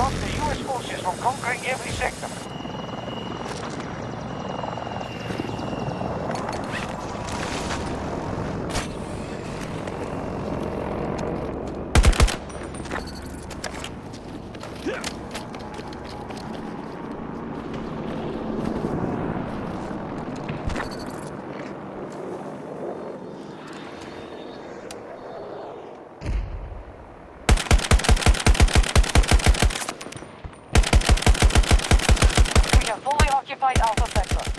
stop the U.S. forces from conquering every sector. Identified Alpha Sector.